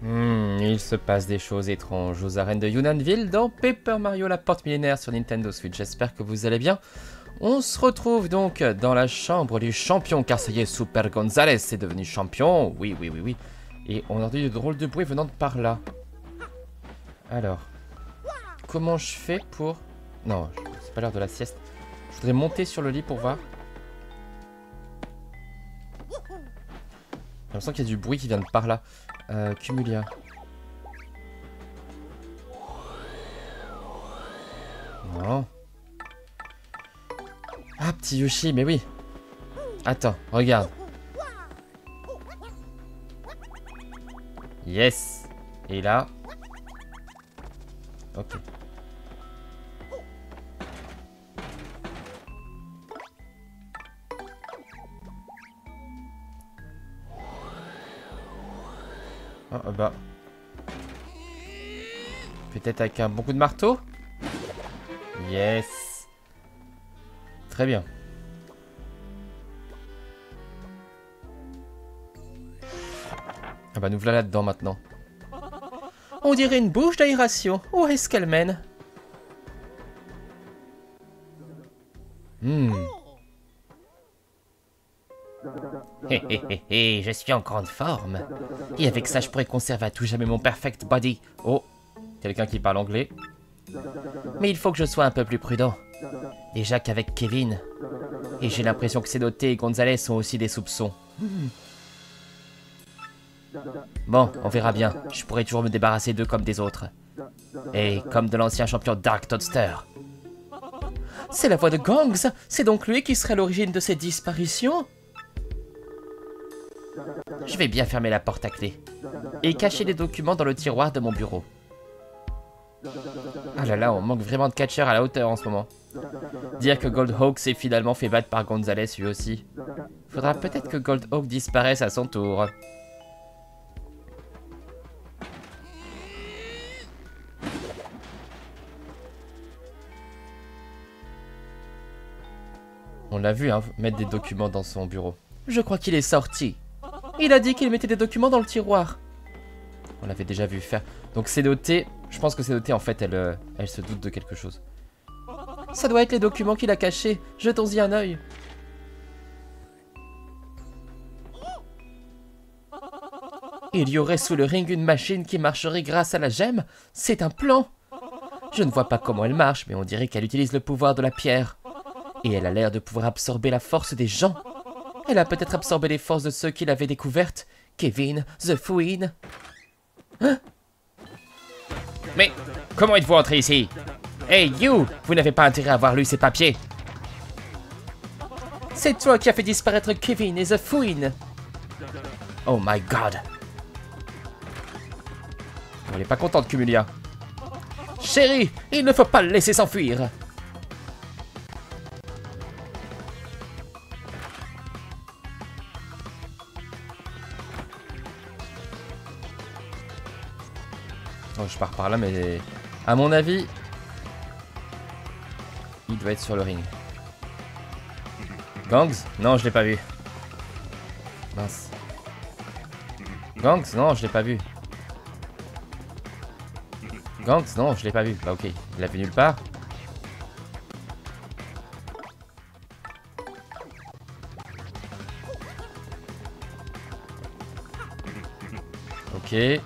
Hmm, il se passe des choses étranges aux arènes de Yunanville dans Paper Mario la porte millénaire sur Nintendo Switch. J'espère que vous allez bien. On se retrouve donc dans la chambre du champion, car ça y est, Super Gonzalez est devenu champion. Oui, oui, oui, oui. Et on a entendu de drôles de bruit venant de par là. Alors, comment je fais pour... Non, c'est pas l'heure de la sieste. Je voudrais monter sur le lit pour voir. J'ai l'impression qu'il y a du bruit qui vient de par là. Euh, Cumulia. Non. Ah, petit Yoshi, mais oui. Attends, regarde. Yes. Et là. Ok. Oh, bah. Peut-être avec un bon coup de marteau? Yes. Très bien. Ah bah nous voilà là-dedans maintenant. On dirait une bouche d'aération. Où est-ce qu'elle mène? Hmm. Hé hé hé hé, je suis en grande forme. Et avec ça, je pourrais conserver à tout jamais mon perfect body. Oh, quelqu'un qui parle anglais. Mais il faut que je sois un peu plus prudent. Déjà qu'avec Kevin. Et j'ai l'impression que Cédoté et Gonzalez ont aussi des soupçons. Bon, on verra bien. Je pourrais toujours me débarrasser d'eux comme des autres. Et comme de l'ancien champion Dark Toadster. C'est la voix de Gangs C'est donc lui qui serait à l'origine de ces disparitions? Je vais bien fermer la porte à clé. Et cacher les documents dans le tiroir de mon bureau. Ah là là, on manque vraiment de catcheurs à la hauteur en ce moment. Dire que Goldhawk s'est finalement fait battre par Gonzalez lui aussi. Faudra peut-être que Goldhawk disparaisse à son tour. On l'a vu, hein, mettre des documents dans son bureau. Je crois qu'il est sorti. Il a dit qu'il mettait des documents dans le tiroir. On l'avait déjà vu faire. Donc c'est noté. Je pense que c'est noté en fait, elle, euh, elle se doute de quelque chose. Ça doit être les documents qu'il a cachés. Jetons-y un œil. Il y aurait sous le ring une machine qui marcherait grâce à la gemme C'est un plan Je ne vois pas comment elle marche, mais on dirait qu'elle utilise le pouvoir de la pierre. Et elle a l'air de pouvoir absorber la force des gens. Elle a peut-être absorbé les forces de ceux qui l'avaient découverte. Kevin, The Fouine. Hein? Mais comment êtes-vous entré ici? Hey you Vous n'avez pas intérêt à avoir lu ces papiers C'est toi qui as fait disparaître Kevin et The Fouine. Oh my god Elle est pas contente, Cumulia. Chérie, il ne faut pas le laisser s'enfuir. Je pars par là, mais à mon avis, il doit être sur le ring. Gangs Non, je l'ai pas vu. Mince. Gangs Non, je l'ai pas vu. Gangs Non, je l'ai pas vu. Bah ok, il a vu nulle part. Ok.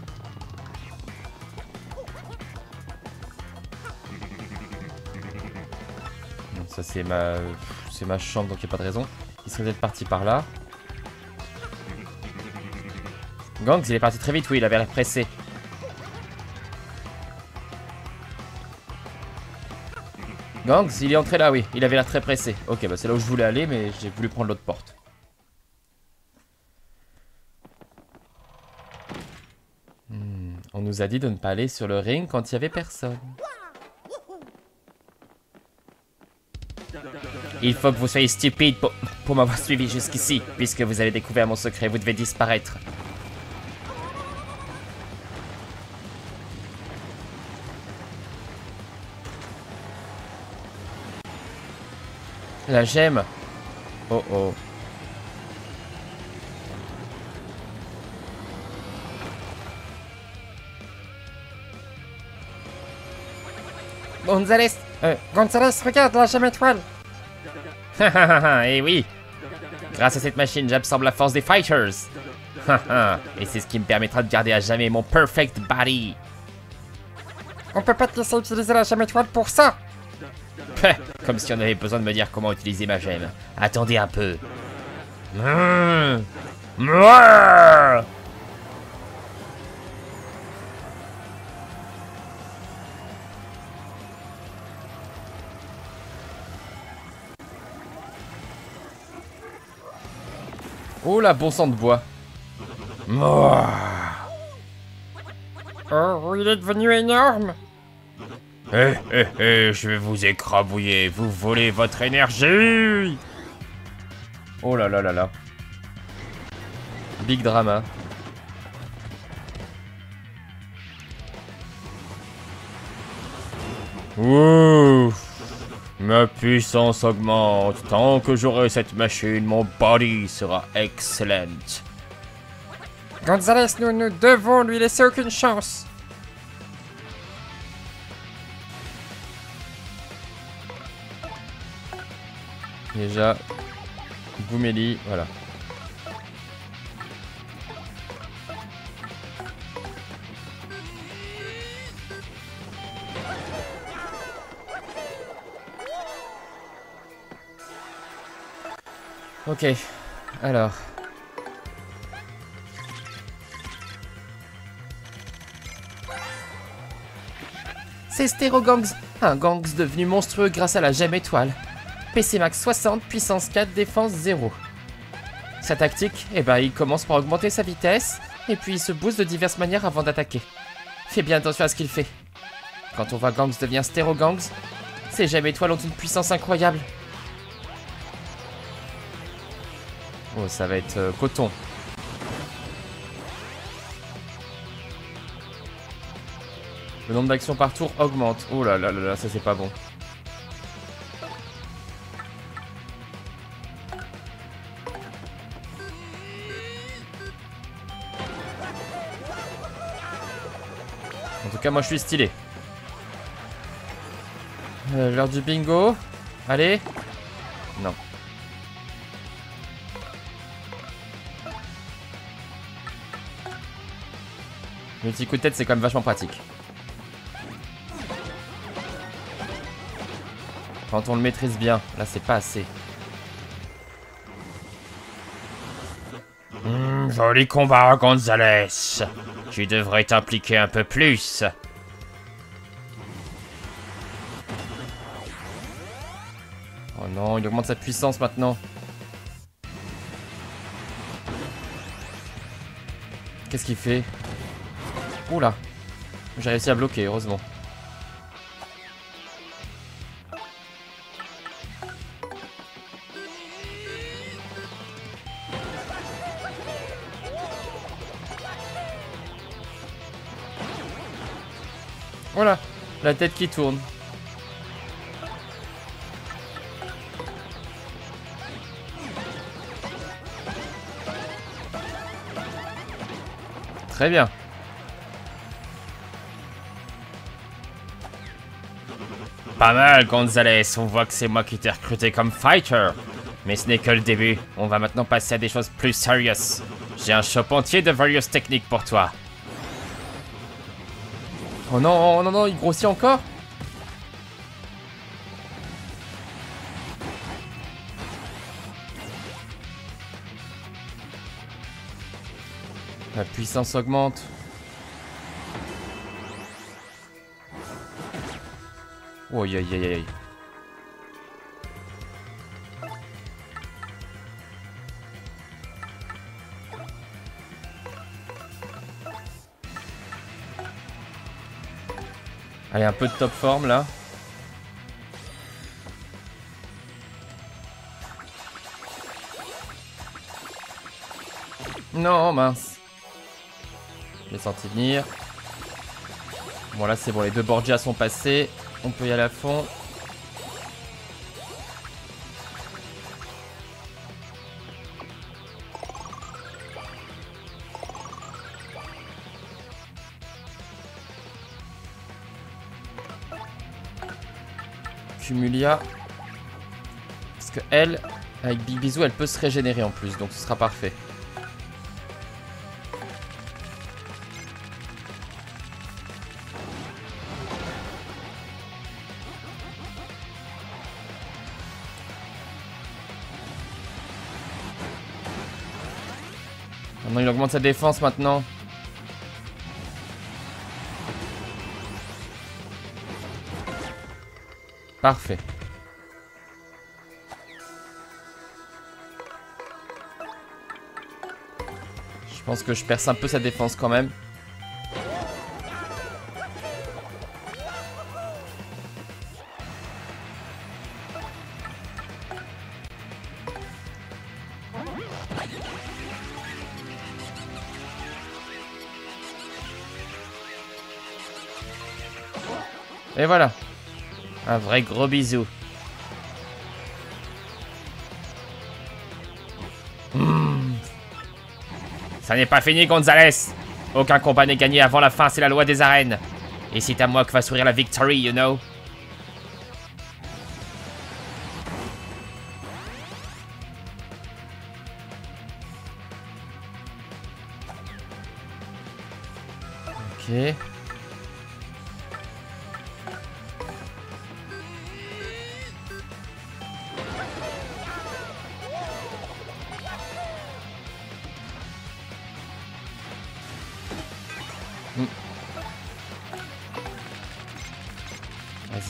Ça c'est ma... C'est ma chambre donc il n'y a pas de raison. Il serait peut-être parti par là. Gangs il est parti très vite, oui il avait l'air pressé. Gangs il est entré là oui, il avait l'air très pressé. Ok bah c'est là où je voulais aller mais j'ai voulu prendre l'autre porte. Hmm, on nous a dit de ne pas aller sur le ring quand il y avait personne. Il faut que vous soyez stupide pour, m'avoir suivi jusqu'ici. Puisque vous avez découvert mon secret, vous devez disparaître. La gemme Oh oh. Gonzalez, euh, Gonzalez, regarde la gemme étoile eh oui Grâce à cette machine, j'absorbe la force des fighters Et c'est ce qui me permettra de garder à jamais mon perfect body On peut pas te laisser utiliser la gemme étoile pour ça Comme si on avait besoin de me dire comment utiliser ma gemme. Attendez un peu. Mmh. Oh la bon sang de bois. Oh, il est devenu énorme. Hé hé hé, je vais vous écrabouiller, vous volez votre énergie Oh là là là là. Big drama. Ouf Ma puissance augmente. Tant que j'aurai cette machine, mon body sera excellent. Gonzalez, nous ne devons lui laisser aucune chance. Déjà, Goumeli, voilà. Ok, alors. C'est Stérogangs, un gangs devenu monstrueux grâce à la gemme étoile. PC max 60, puissance 4, défense 0. Sa tactique, eh ben il commence par augmenter sa vitesse, et puis il se booste de diverses manières avant d'attaquer. Fais bien attention à ce qu'il fait. Quand on voit Gangs devient Stérogangs, ces gemmes étoiles ont une puissance incroyable. Oh, ça va être euh, coton. Le nombre d'actions par tour augmente. Oh là là là là, ça c'est pas bon. En tout cas, moi je suis stylé. Euh, L'heure du bingo. Allez. Non. Le petit coup de tête, c'est quand même vachement pratique. Quand on le maîtrise bien, là c'est pas assez. Mmh, joli combat, Gonzalez. Tu devrais t'impliquer un peu plus. Oh non, il augmente sa puissance maintenant. Qu'est-ce qu'il fait? Oula J'ai réussi à bloquer, heureusement. Voilà, la tête qui tourne. Très bien. Pas mal, Gonzalez. On voit que c'est moi qui t'ai recruté comme fighter. Mais ce n'est que le début. On va maintenant passer à des choses plus sérieuses. J'ai un shop entier de various techniques pour toi. Oh non, oh non, non, il grossit encore La puissance augmente. Oh, aïe. Allez, un peu de top forme là. Non, mince. J'ai senti venir. Bon, là, c'est bon. Les deux Borgia sont passés. On peut y aller à fond. Cumulia. Parce que elle, avec Big Bisou, elle peut se régénérer en plus, donc ce sera parfait. Augmente sa défense maintenant. Parfait. Je pense que je perce un peu sa défense quand même. Un vrai gros bisou. Hmm. Ça n'est pas fini, Gonzalez. Aucun combat n'est gagné avant la fin, c'est la loi des arènes. Et c'est à moi que va sourire la victory, you know. Ok.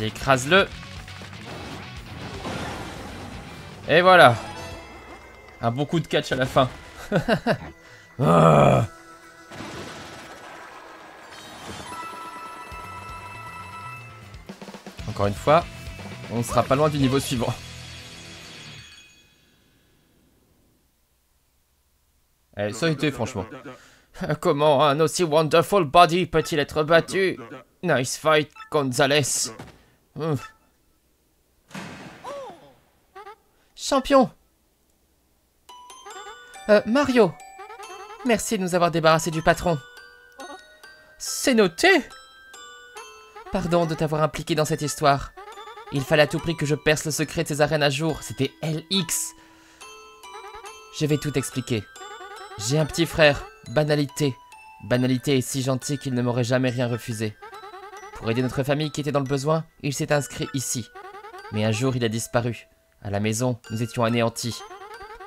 Écrase-le. Et voilà. Un bon coup de catch à la fin. Ah. Encore une fois, on sera pas loin du niveau suivant. Elle ça a été franchement. Comment un aussi wonderful body peut-il être battu? Nice fight, Gonzalez. Ouf. Champion Euh, Mario Merci de nous avoir débarrassé du patron. C'est noté Pardon de t'avoir impliqué dans cette histoire. Il fallait à tout prix que je perce le secret de ces arènes à jour. C'était LX. Je vais tout expliquer. J'ai un petit frère, Banalité. Banalité est si gentil qu'il ne m'aurait jamais rien refusé. Pour aider notre famille qui était dans le besoin, il s'est inscrit ici. Mais un jour, il a disparu. À la maison, nous étions anéantis.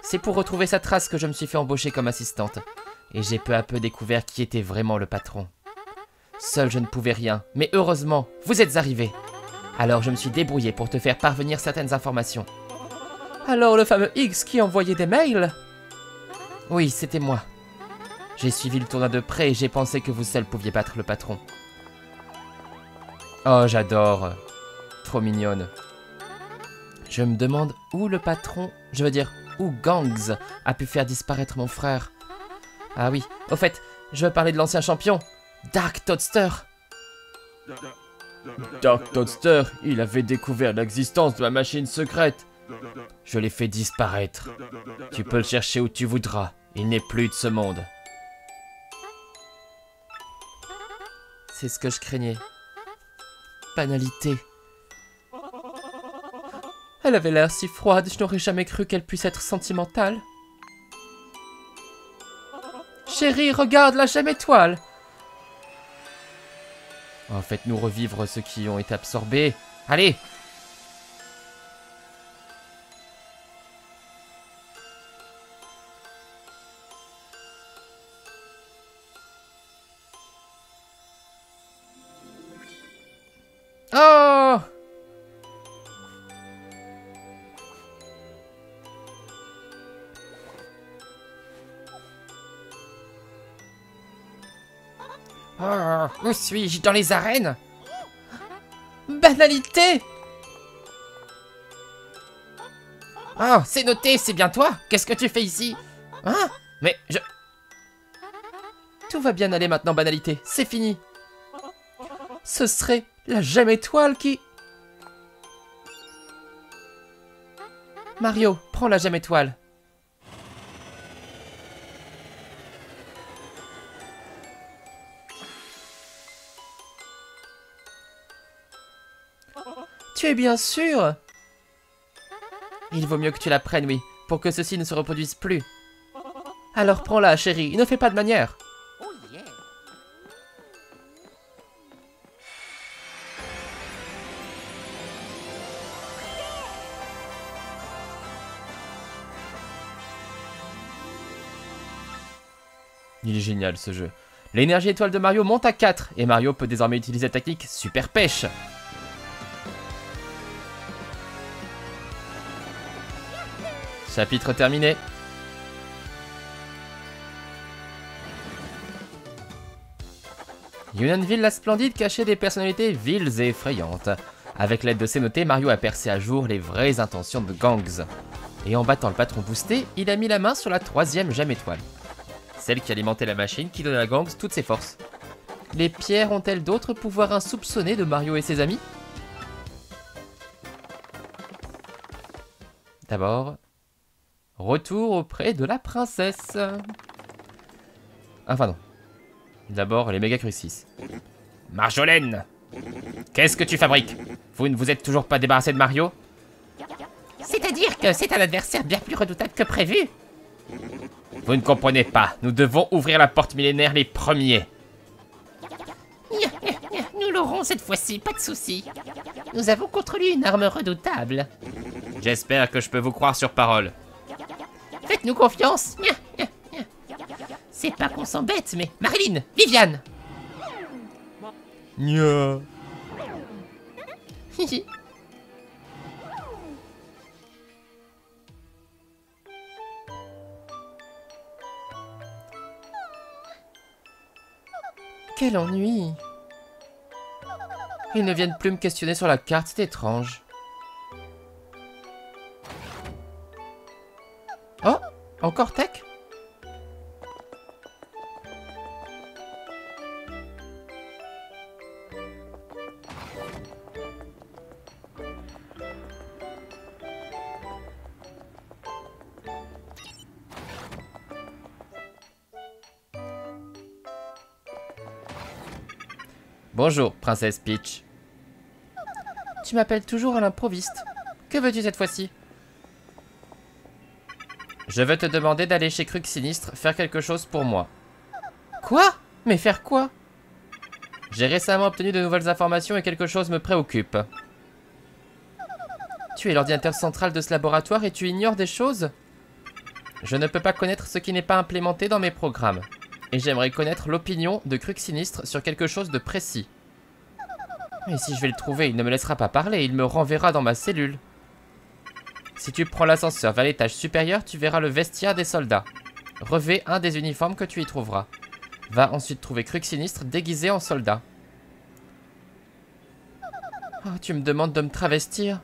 C'est pour retrouver sa trace que je me suis fait embaucher comme assistante. Et j'ai peu à peu découvert qui était vraiment le patron. Seul, je ne pouvais rien. Mais heureusement, vous êtes arrivé. Alors, je me suis débrouillé pour te faire parvenir certaines informations. Alors, le fameux X qui envoyait des mails? Oui, c'était moi. J'ai suivi le tournoi de près et j'ai pensé que vous seul pouviez battre le patron. Oh, j'adore. Trop mignonne. Je me demande où le patron, je veux dire, où Gangs a pu faire disparaître mon frère. Ah oui, au fait, je veux parler de l'ancien champion, Dark Toadster. Dark Toadster, il avait découvert l'existence de la machine secrète. Je l'ai fait disparaître. Tu peux le chercher où tu voudras. Il n'est plus de ce monde. C'est ce que je craignais. Elle avait l'air si froide, je n'aurais jamais cru qu'elle puisse être sentimentale. Chérie, regarde la gemme étoile Oh, faites-nous revivre ceux qui ont été absorbés. Allez suis-je Dans les arènes? Banalité Oh, c'est noté, c'est bien toi Qu'est-ce que tu fais ici? Hein? Mais je... Tout va bien aller maintenant, banalité. C'est fini. Ce serait la gemme étoile qui... Mario, prends la gemme étoile. Bien sûr Il vaut mieux que tu la prennes, oui, pour que ceci ne se reproduise plus. Alors prends-la, chérie, ne fais pas de manière. Il est génial ce jeu. L'énergie étoile de Mario monte à 4 et Mario peut désormais utiliser la technique Super Pêche. Chapitre terminé. Unionville la splendide cachait des personnalités viles et effrayantes. Avec l'aide de ses notés, Mario a percé à jour les vraies intentions de Gangs. Et en battant le patron boosté, il a mis la main sur la troisième gemme étoile celle qui alimentait la machine qui donnait à Gangs toutes ses forces. Les pierres ont-elles d'autres pouvoirs insoupçonnés de Mario et ses amis? D'abord, retour auprès de la princesse. Enfin non. D'abord, les méga crucis. Marjolaine Qu'est-ce que tu fabriques? Vous ne vous êtes toujours pas débarrassé de Mario? C'est-à-dire que c'est un adversaire bien plus redoutable que prévu vous ne comprenez pas. Nous devons ouvrir la porte millénaire les premiers. Nous l'aurons cette fois-ci, pas de souci. Nous avons contre lui une arme redoutable. J'espère que je peux vous croire sur parole. Faites-nous confiance. C'est pas qu'on s'embête, mais... Marilyn Viviane Nya. Quel ennui Ils ne viennent plus me questionner sur la carte, c'est étrange. Oh Encore tech? Bonjour, princesse Peach. Tu m'appelles toujours à l'improviste. Que veux-tu cette fois-ci? Je veux te demander d'aller chez Crux Sinistre faire quelque chose pour moi. Quoi? Mais faire quoi? J'ai récemment obtenu de nouvelles informations et quelque chose me préoccupe. Tu es l'ordinateur central de ce laboratoire et tu ignores des choses? Je ne peux pas connaître ce qui n'est pas implémenté dans mes programmes et j'aimerais connaître l'opinion de Crux Sinistre sur quelque chose de précis. Mais si je vais le trouver, il ne me laissera pas parler, il me renverra dans ma cellule. Si tu prends l'ascenseur vers l'étage supérieur, tu verras le vestiaire des soldats. Revais un des uniformes que tu y trouveras. Va ensuite trouver Crux Sinistre déguisé en soldat. Oh, tu me demandes de me travestir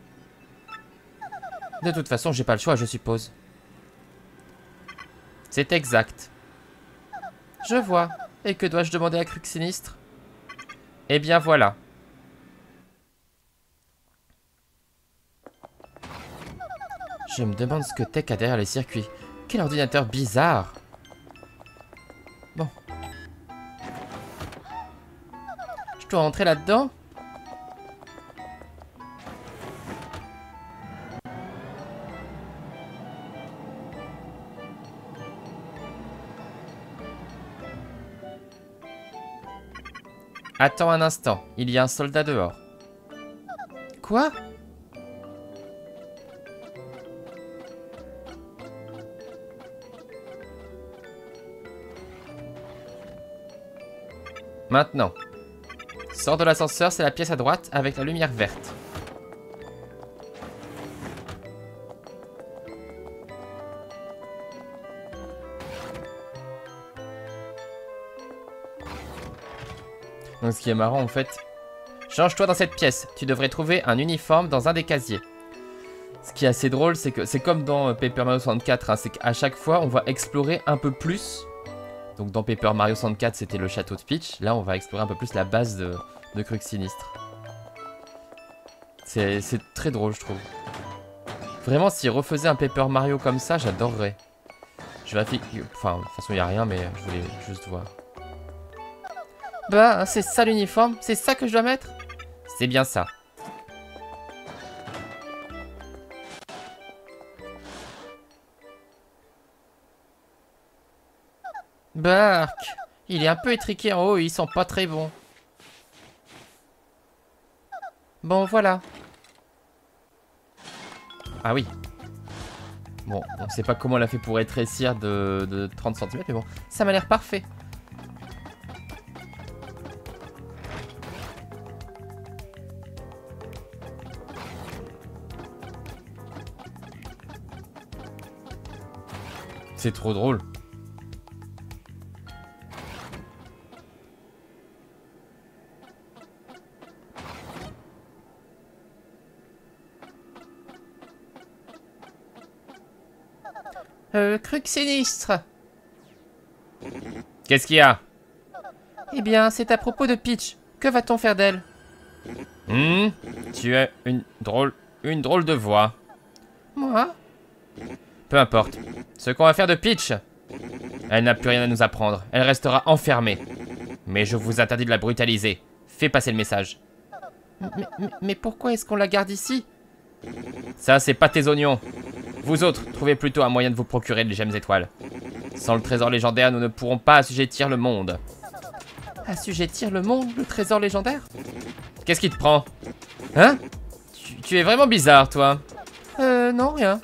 De toute façon, j'ai pas le choix, je suppose. C'est exact. Je vois. Et que dois-je demander à Crux Sinistre? Eh bien voilà. Je me demande ce que Tech a derrière les circuits. Quel ordinateur bizarre Bon. Je dois entrer là-dedans Attends un instant, il y a un soldat dehors. Quoi? Maintenant. Sors de l'ascenseur, c'est la pièce à droite avec la lumière verte. Donc ce qui est marrant en fait, change-toi dans cette pièce, tu devrais trouver un uniforme dans un des casiers. Ce qui est assez drôle, c'est que c'est comme dans euh, Paper Mario 64, hein, c'est qu'à chaque fois on va explorer un peu plus. Donc dans Paper Mario 64 c'était le château de Peach, là on va explorer un peu plus la base de, de Crux Sinistre. C'est très drôle je trouve. Vraiment s'il refaisait un Paper Mario comme ça, j'adorerais. Je vérifie, enfin de toute façon il n'y a rien mais je voulais juste voir. Bah, c'est ça l'uniforme C'est ça que je dois mettre? C'est bien ça. Bark Il est un peu étriqué en haut et il sent pas très bon. Bon, voilà. Ah oui. Bon, on sait pas comment on l'a fait pour étrécir de 30 cm, mais bon, ça m'a l'air parfait. C'est trop drôle. Euh, Cruc sinistre. Qu'est-ce qu'il y a Eh bien, c'est à propos de Peach. Que va-t-on faire d'elle Hmm Tu as une drôle, une drôle de voix. Moi Peu importe. Ce qu'on va faire de Peach, elle n'a plus rien à nous apprendre. Elle restera enfermée. Mais je vous interdis de la brutaliser. Fais passer le message. mais pourquoi est-ce qu'on la garde ici Ça, c'est pas tes oignons. Vous autres, trouvez plutôt un moyen de vous procurer les gemmes étoiles. Sans le trésor légendaire, nous ne pourrons pas assujettir le monde. Assujettir le monde, le trésor légendaire Qu'est-ce qui te prend? Hein? Tu, tu es vraiment bizarre, toi. Euh, non, rien.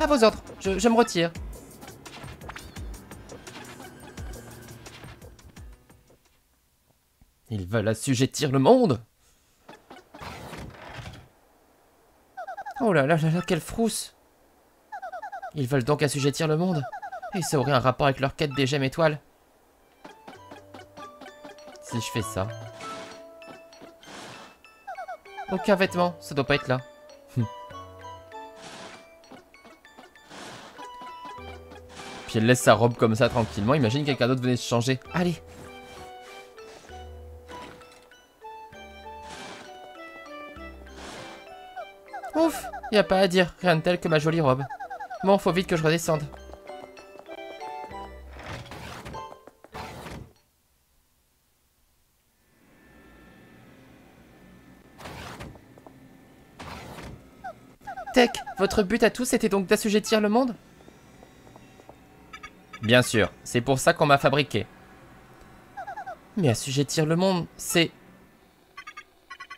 À vos ordres, je, je me retire. Ils veulent assujettir le monde Oh là là là là, quelle frousse Ils veulent donc assujettir le monde Et ça aurait un rapport avec leur quête des gemmes étoiles. Si je fais ça. Aucun vêtement, ça doit pas être là. Puis elle laisse sa robe comme ça tranquillement. Imagine quelqu'un d'autre venait se changer. Allez Y a pas à dire, rien de tel que ma jolie robe. Bon, faut vite que je redescende. Tech, votre but à tous était donc d'assujettir le monde? Bien sûr, c'est pour ça qu'on m'a fabriqué. Mais assujettir le monde, c'est...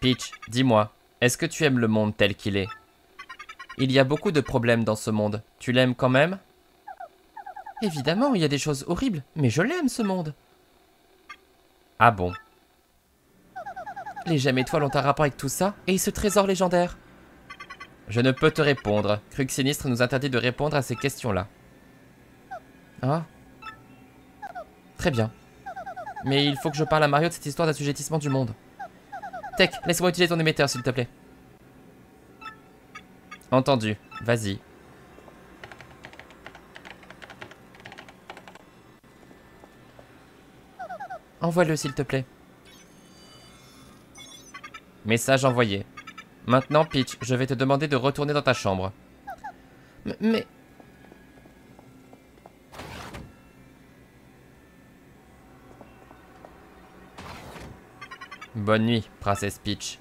Peach, dis-moi, est-ce que tu aimes le monde tel qu'il est? Il y a beaucoup de problèmes dans ce monde. Tu l'aimes quand même? Évidemment, il y a des choses horribles, mais je l'aime ce monde. Ah bon? Les gemmes étoiles ont un rapport avec tout ça, et ce trésor légendaire. Je ne peux te répondre. Krug Sinistre nous interdit de répondre à ces questions-là. Ah. Très bien. Mais il faut que je parle à Mario de cette histoire d'assujettissement du monde. Tech, laisse-moi utiliser ton émetteur, s'il te plaît. Entendu, vas-y. Envoie-le, s'il te plaît. Message envoyé. Maintenant, Peach, je vais te demander de retourner dans ta chambre. Mais... Bonne nuit, princesse Peach.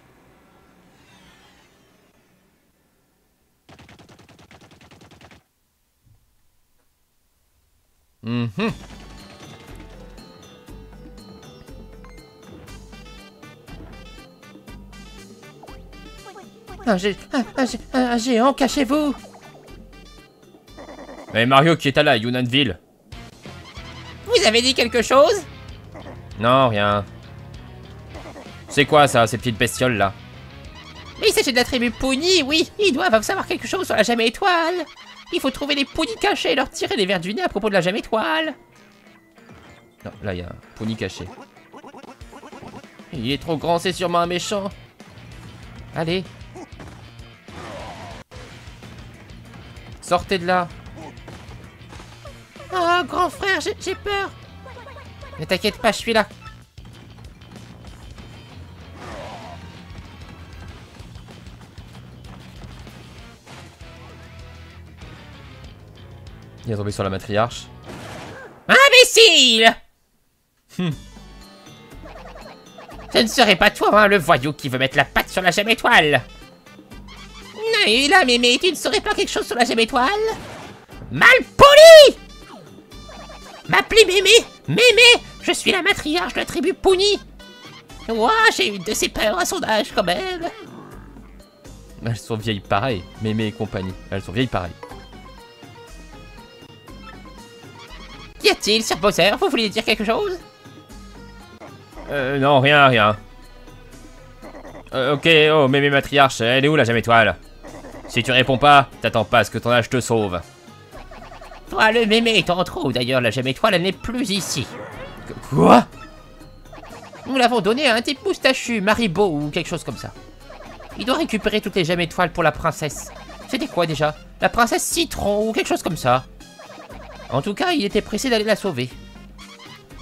Un, gé- un- un gé- un- géant, cachez-vous. Mais Mario qui est à la Yunanville. Vous avez dit quelque chose? Non, rien. C'est quoi ça, ces petites bestioles là Mais il s'agit de la tribu Pony, oui. Ils doivent savoir quelque chose sur la jamais étoile Il faut trouver les Pony cachés et leur tirer les verres du nez à propos de la jamais étoile Non, là il y a un pony caché. Il est trop grand, c'est sûrement un méchant. Allez. Sortez de là. Oh, grand frère, j'ai j'ai peur Ne t'inquiète pas, je suis là. Il est tombé sur la matriarche. Imbécile! Ce ne serait pas toi, hein, le voyou qui veut mettre la patte sur la jamais étoile. Non, là, mais tu ne saurais pas quelque chose sur la jamais étoile? Mal poli! M'appeler Mémé Mémé! Je suis la matriarche de la tribu Pony Ouah, j'ai une de ces peurs à son âge quand même! Elles sont vieilles pareilles, Mémé et compagnie. Elles sont vieilles pareilles. Qu'y a-t-il, Sir Bowser Vous voulez dire quelque chose? Euh, non, rien, rien. Euh, ok, oh, Mémé matriarche, elle est où la jamais étoile? Si tu réponds pas, t'attends pas à ce que ton âge te sauve. Toi, le Mémé est en trop, d'ailleurs, la gemme étoile, elle n'est plus ici. Quoi? Nous l'avons donné à un type moustachu, Maribo ou quelque chose comme ça. Il doit récupérer toutes les gemmes étoiles pour la princesse. C'était quoi déjà? La princesse Citron ou quelque chose comme ça. En tout cas, il était pressé d'aller la sauver.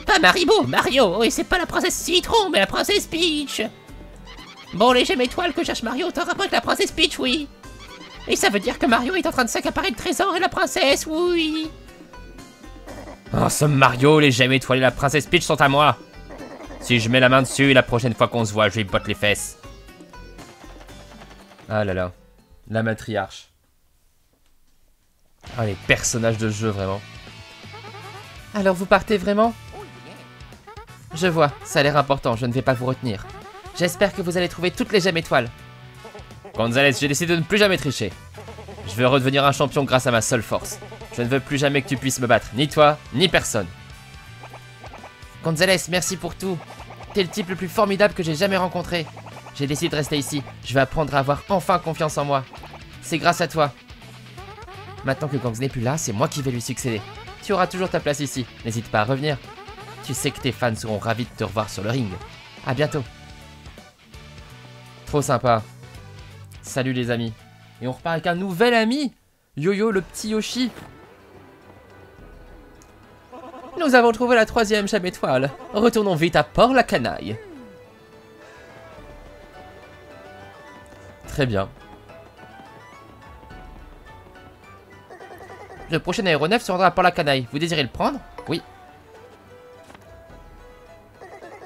Pas Maribo, Mario, et c'est pas la princesse Citron, mais la princesse Peach. Bon, les gemmes étoiles que cherche Mario, t'en rapport la princesse Peach, oui. Et ça veut dire que Mario est en train de s'accaparer le trésor et la princesse, oui. Oh, ce Mario, les gemmes étoilées et la princesse Peach sont à moi. Si je mets la main dessus, la prochaine fois qu'on se voit, je lui botte les fesses. Ah là là, la matriarche. Ah, les personnages de jeu, vraiment. Alors vous partez vraiment? Je vois, ça a l'air important, je ne vais pas vous retenir. J'espère que vous allez trouver toutes les gemmes étoiles. Gonzalez, j'ai décidé de ne plus jamais tricher. Je veux redevenir un champion grâce à ma seule force. Je ne veux plus jamais que tu puisses me battre, ni toi, ni personne. Gonzalez, merci pour tout. T'es le type le plus formidable que j'ai jamais rencontré. J'ai décidé de rester ici. Je vais apprendre à avoir enfin confiance en moi. C'est grâce à toi. Maintenant que Gangs n'est plus là, c'est moi qui vais lui succéder. Tu auras toujours ta place ici. N'hésite pas à revenir. Tu sais que tes fans seront ravis de te revoir sur le ring. À bientôt. Trop sympa. Salut les amis. Et on repart avec un nouvel ami Yo-Yo, le petit Yoshi. Nous avons trouvé la troisième gemme étoile. Retournons vite à Port-la-Canaille. Très bien. Le prochain aéronef se rendra à Port-la-Canaille. Vous désirez le prendre? Oui.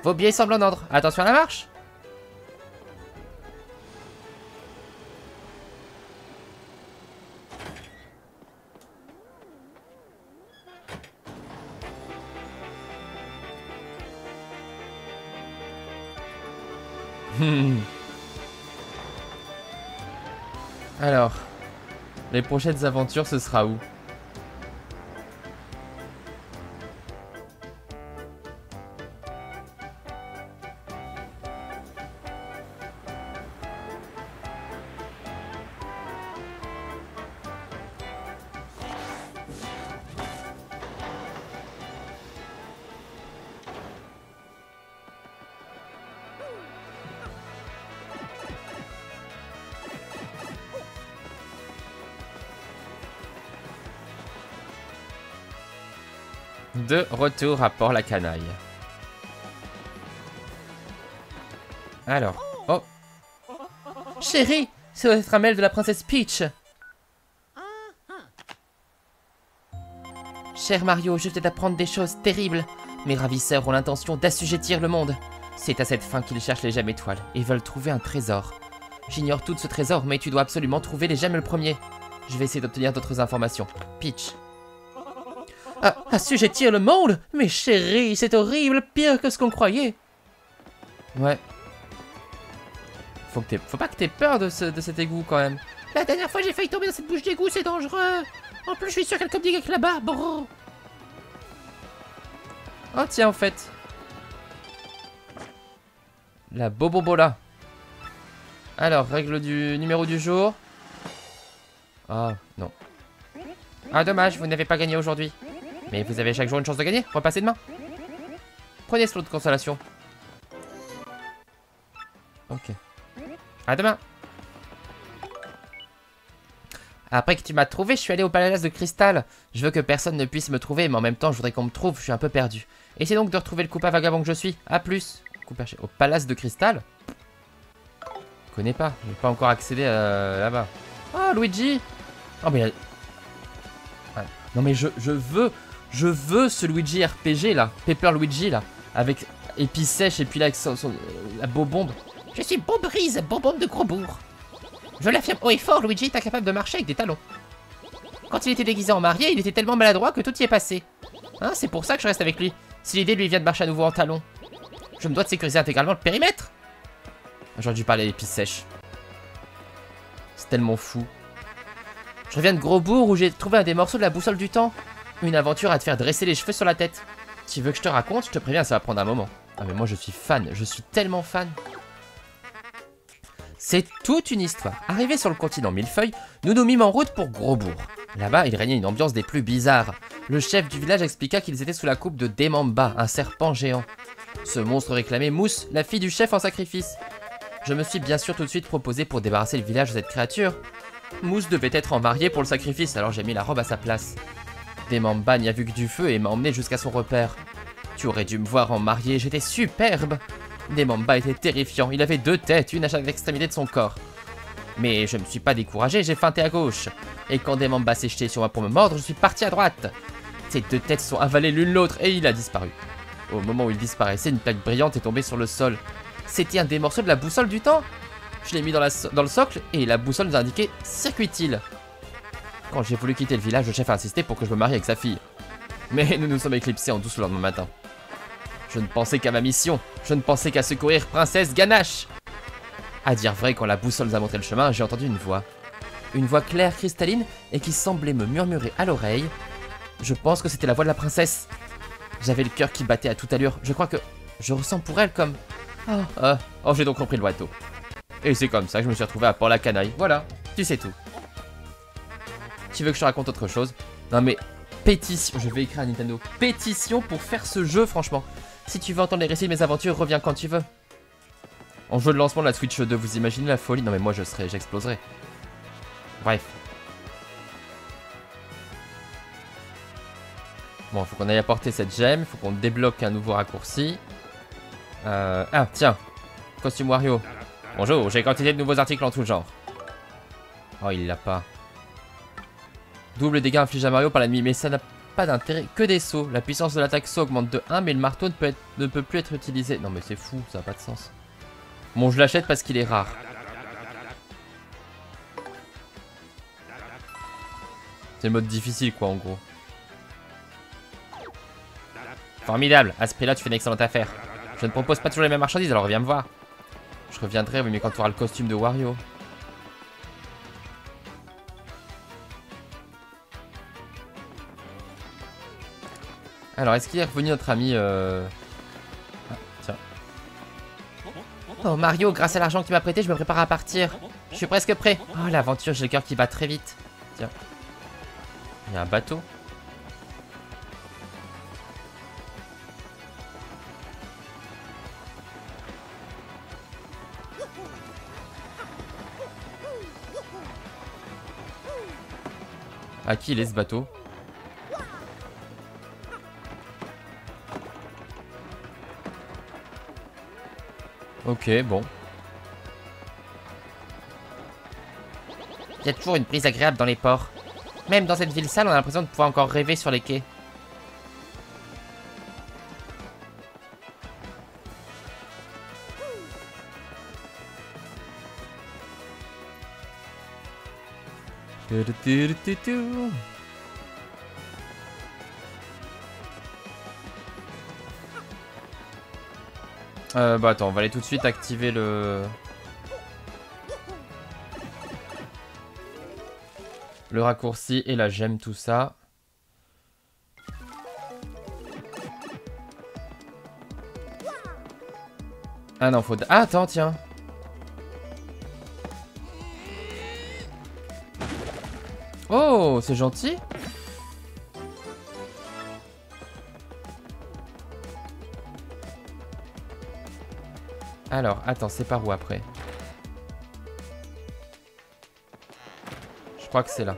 Vos billets semblent en ordre. Attention à la marche. Alors, les prochaines aventures, ce sera où? Retour à Port-la-Canaille. Alors, oh, Chérie, ça doit être un mail de la princesse Peach. Cher Mario, je viens d'apprendre des choses terribles. Mes ravisseurs ont l'intention d'assujettir le monde. C'est à cette fin qu'ils cherchent les gemmes étoiles et veulent trouver un trésor. J'ignore tout de ce trésor, mais tu dois absolument trouver les gemmes le premier. Je vais essayer d'obtenir d'autres informations. Peach. Ah, assujettir le monde? Mais chérie, c'est horrible, pire que ce qu'on croyait. ouais. Faut, que Faut pas que t'aies peur de, ce- de cet égout quand même. La dernière fois, j'ai failli tomber dans cette bouche d'égout, c'est dangereux. En plus, je suis sûr qu'elle communique avec là-bas. Brrr. Oh tiens, en fait. La bobobola. Alors, règle du numéro du jour. Ah, non. Ah dommage, vous n'avez pas gagné aujourd'hui. Mais vous avez chaque jour une chance de gagner, repassez demain. Prenez ce lot de consolation. Ok. À demain. Après que tu m'as trouvé, je suis allé au palace de cristal. Je veux que personne ne puisse me trouver, mais en même temps, je voudrais qu'on me trouve, je suis un peu perdu. Essayez donc de retrouver le coupable vagabond que je suis. A plus. Au palace de cristal Je connais pas. J'ai pas encore accédé à là-bas. Oh, Luigi Oh, mais... Ah, Non mais je, je veux, je veux ce Luigi RPG là, Pepper Luigi là, avec épices sèches et puis là avec son, son- la bobombe. Je suis Bobrise, bonbonne de gros bourg. Je l'affirme haut et fort, Luigi est incapable de marcher avec des talons. Quand il était déguisé en marié, il était tellement maladroit que tout y est passé. Hein, c'est pour ça que je reste avec lui. Si l'idée lui vient de marcher à nouveau en talon. Je me dois de sécuriser intégralement le périmètre. J'aurais dû parler d'épices sèches. C'est tellement fou. Je reviens de Grosbourg où j'ai trouvé un des morceaux de la boussole du temps. Une aventure à te faire dresser les cheveux sur la tête. Tu veux que je te raconte Je te préviens, ça va prendre un moment. Ah mais moi je suis fan, je suis tellement fan. C'est toute une histoire. Arrivé sur le continent Millefeuille, nous nous mîmes en route pour Grosbourg. Là-bas, il régnait une ambiance des plus bizarres. Le chef du village expliqua qu'ils étaient sous la coupe de Demamba, un serpent géant. Ce monstre réclamait Mousse, la fille du chef en sacrifice. Je me suis bien sûr tout de suite proposé pour débarrasser le village de cette créature. Mousse devait être en mariée pour le sacrifice, alors j'ai mis la robe à sa place. Demamba n'y a vu que du feu et m'a emmené jusqu'à son repère. Tu aurais dû me voir en mariée, j'étais superbe. Demamba était terrifiant, il avait deux têtes, une à chaque extrémité de son corps. Mais je me suis pas découragé, j'ai feinté à gauche. Et quand Demamba s'est jeté sur moi pour me mordre, je suis parti à droite. Ces deux têtes sont avalées l'une l'autre et il a disparu. Au moment où il disparaissait, une plaque brillante est tombée sur le sol. C'était un des morceaux de la boussole du temps. Je l'ai mis dans, dans, le socle et la boussole nous a indiqué circuit-il. Quand j'ai voulu quitter le village, le chef a insisté pour que je me marie avec sa fille. Mais nous nous sommes éclipsés en douce le lendemain matin. Je ne pensais qu'à ma mission. Je ne pensais qu'à secourir Princesse Ganache. À dire vrai, quand la boussole nous a montré le chemin, j'ai entendu une voix. Une voix claire, cristalline, et qui semblait me murmurer à l'oreille. Je pense que c'était la voix de la princesse. J'avais le cœur qui battait à toute allure. Je crois que je ressens pour elle comme... Oh, oh, oh j'ai donc compris le bateau. Et c'est comme ça que je me suis retrouvé à Port-la-Canaille. Voilà, tu sais tout. Tu veux que je te raconte autre chose Non mais, pétition, je vais écrire à Nintendo. Pétition pour faire ce jeu, franchement. Si tu veux entendre les récits de mes aventures, reviens quand tu veux. En jeu de lancement de la Switch 2, vous imaginez la folie Non mais moi je serais, j'exploserais. Bref. Bon, faut qu'on aille apporter cette gemme, faut qu'on débloque un nouveau raccourci. Euh... Ah, tiens. Costume Wario. Bonjour, j'ai quantité de nouveaux articles en tout genre. Oh, il l'a pas. Double dégâts infligés à Mario par l'ennemi, mais ça n'a pas d'intérêt que des sauts. La puissance de l'attaque saut augmente de 1, mais le marteau ne peut, ne peut plus être utilisé. Non mais c'est fou, ça n'a pas de sens. Bon, je l'achète parce qu'il est rare. C'est le mode difficile quoi en gros. Formidable, à ce prix-là tu fais une excellente affaire. Je ne propose pas toujours les mêmes marchandises, alors reviens me voir. Je reviendrai, mais quand tu auras le costume de Wario. Alors, est-ce qu'il est revenu notre ami ah, tiens. Oh Mario, grâce à l'argent que tu m'as prêté, je me prépare à partir. Je suis presque prêt. Oh l'aventure, j'ai le cœur qui bat très vite. Tiens. Il y a un bateau. À qui il est ce bateau? Ok, bon. Il y a toujours une prise agréable dans les ports. Même dans cette ville sale, on a l'impression de pouvoir encore rêver sur les quais. Euh, bah attends, on va aller tout de suite activer le... Le raccourci et la gemme, tout ça. Ah non, faut... Ah, attends, tiens. Oh, c'est gentil. Alors, attends, c'est par où après Je crois que c'est là.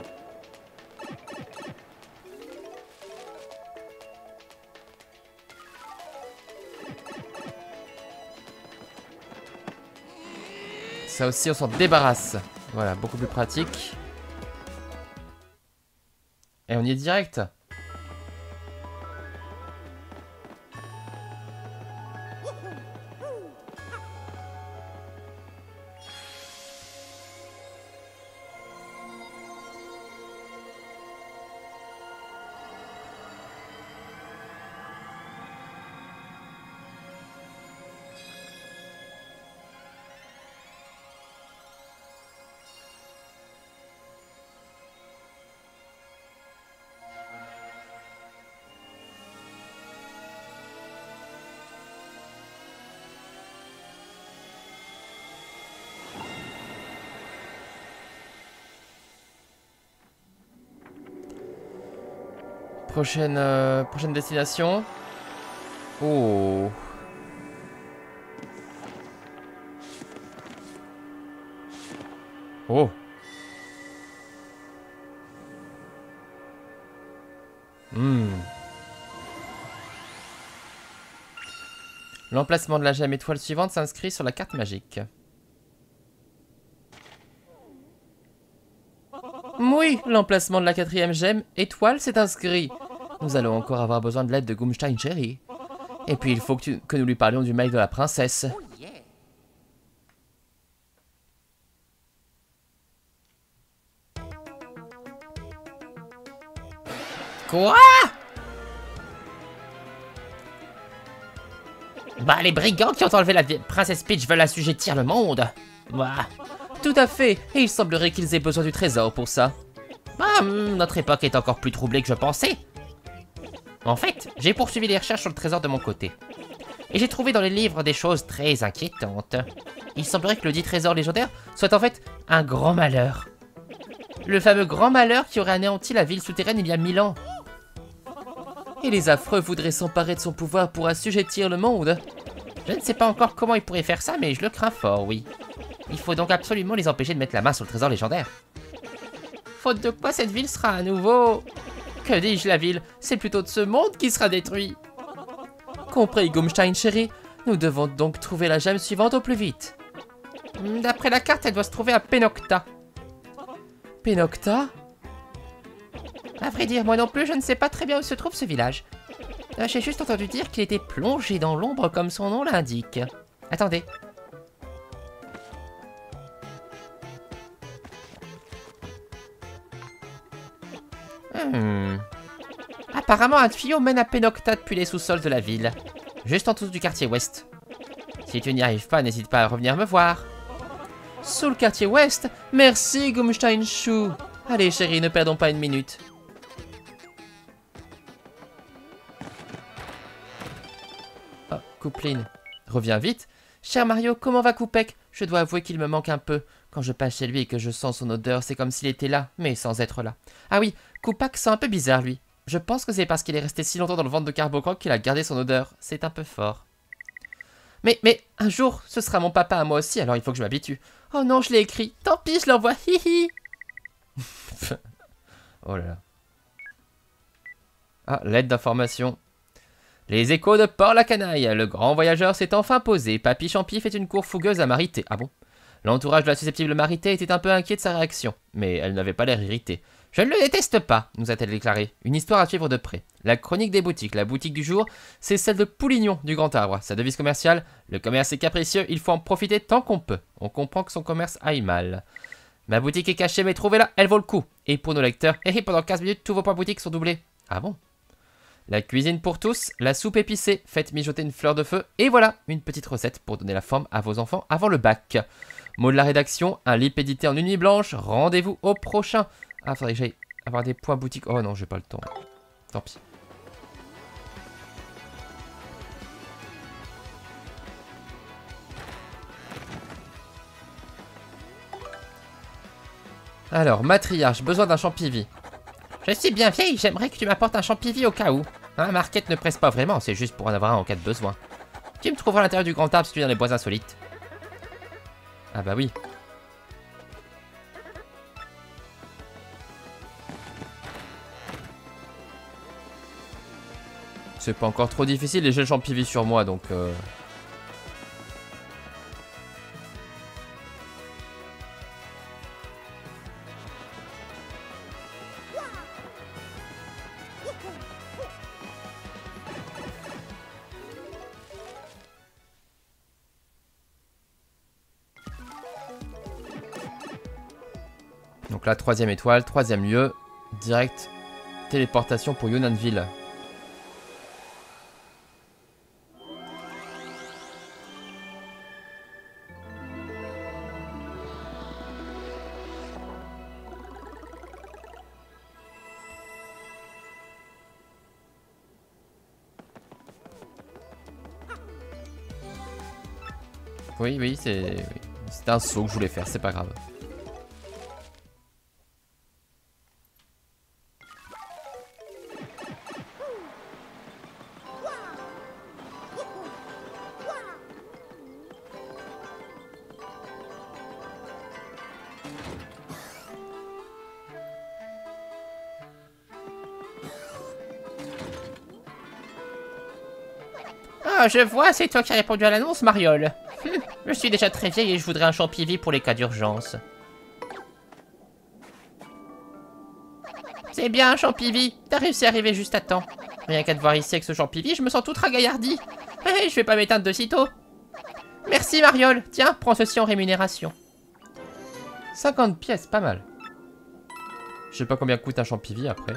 Ça aussi, on s'en débarrasse. Voilà, beaucoup plus pratique. Et on y est direct. Prochaine, euh, prochaine destination. Oh. Oh. Hmm. L'emplacement de la gemme étoile suivante s'inscrit sur la carte magique. Oui, l'emplacement de la quatrième gemme étoile s'est inscrit. Nous allons encore avoir besoin de l'aide de Gumstein Cherry. Et puis il faut que, que nous lui parlions du mail de la princesse. Quoi? Bah, les brigands qui ont enlevé la princesse Peach veulent assujettir le monde. Bah. Tout à fait, et il semblerait qu'ils aient besoin du trésor pour ça. Ah, hmm, notre époque est encore plus troublée que je pensais. En fait, j'ai poursuivi les recherches sur le trésor de mon côté. Et j'ai trouvé dans les livres des choses très inquiétantes. Il semblerait que le dit trésor légendaire soit en fait un grand malheur. Le fameux grand malheur qui aurait anéanti la ville souterraine il y a mille ans. Et les affreux voudraient s'emparer de son pouvoir pour assujettir le monde. Je ne sais pas encore comment ils pourraient faire ça, mais je le crains fort, oui. Il faut donc absolument les empêcher de mettre la main sur le trésor légendaire. Faute de quoi cette ville sera à nouveau... Que dis-je la ville? C'est plutôt de ce monde qui sera détruit. Compris, Gumstein chéri. Nous devons donc trouver la gemme suivante au plus vite. D'après la carte, elle doit se trouver à Penocta. Penocta? À vrai dire, moi non plus, je ne sais pas très bien où se trouve ce village. Euh, j'ai juste entendu dire qu'il était plongé dans l'ombre comme son nom l'indique. Attendez, Hmm. Apparemment, un tuyau mène à Penocta depuis les sous-sols de la ville, juste en dessous du quartier ouest. Si tu n'y arrives pas, n'hésite pas à revenir me voir. Sous le quartier ouest Merci, Gumstein Chou. Allez, chérie, ne perdons pas une minute. Oh, Coupline, reviens vite. Cher Mario, comment va Coupec Je dois avouer qu'il me manque un peu. Quand je passe chez lui et que je sens son odeur, c'est comme s'il était là, mais sans être là. Ah oui, Koupak c'est un peu bizarre lui. Je pense que c'est parce qu'il est resté si longtemps dans le ventre de Carbocroc qu'il a gardé son odeur. C'est un peu fort. Mais, mais, un jour, ce sera mon papa à moi aussi, alors il faut que je m'habitue. Oh non, je l'ai écrit. Tant pis, je l'envoie. Hihi. oh là là. Ah, l'aide d'information. Les échos de Port-la-Canaille. Le grand voyageur s'est enfin posé. Papy Champi fait une cour fougueuse à Marité. Ah bon? L'entourage de la susceptible Marité était un peu inquiet de sa réaction, mais elle n'avait pas l'air irritée. Je ne le déteste pas, nous a-t-elle déclaré. Une histoire à suivre de près. La chronique des boutiques. La boutique du jour, c'est celle de Poulignon du Grand Arbre. Sa devise commerciale Le commerce est capricieux, il faut en profiter tant qu'on peut. On comprend que son commerce aille mal. Ma boutique est cachée, mais trouvez-la, elle vaut le coup. Et pour nos lecteurs, et pendant 15 minutes, tous vos points boutiques sont doublés. Ah bon? La cuisine pour tous, la soupe épicée, faites mijoter une fleur de feu, et voilà, une petite recette pour donner la forme à vos enfants avant le bac. Mot de la rédaction, un lip édité en une nuit blanche. Rendez-vous au prochain. Ah, faudrait que j'aille avoir des points boutiques. Oh non, j'ai pas le temps. Tant pis. Alors, matriarche, besoin d'un champivi. Je suis bien vieille, j'aimerais que tu m'apportes un champivi au cas où. Hein, Marquette ne presse pas vraiment, c'est juste pour en avoir un en cas de besoin. Tu me trouveras à l'intérieur du grand arbre si tu viens dans les bois insolites. Ah bah oui. C'est pas encore trop difficile et j'ai le champivi sur moi donc... Euh... Donc la troisième étoile, troisième lieu, direct téléportation pour Yunanville. Oui, oui, c'est un saut que je voulais faire, c'est pas grave. Je vois, c'est toi qui as répondu à l'annonce, Mariole. Hum, je suis déjà très vieille et je voudrais un champivi pour les cas d'urgence. C'est bien, champivi. T'as réussi à arriver juste à temps. Rien qu'à te voir ici avec ce champivi, je me sens toute ragaillardie. Hé, je vais pas m'éteindre de sitôt. Merci, Mariole. Tiens, prends ceci en rémunération. 50 pièces, pas mal. Je sais pas combien coûte un champivi après.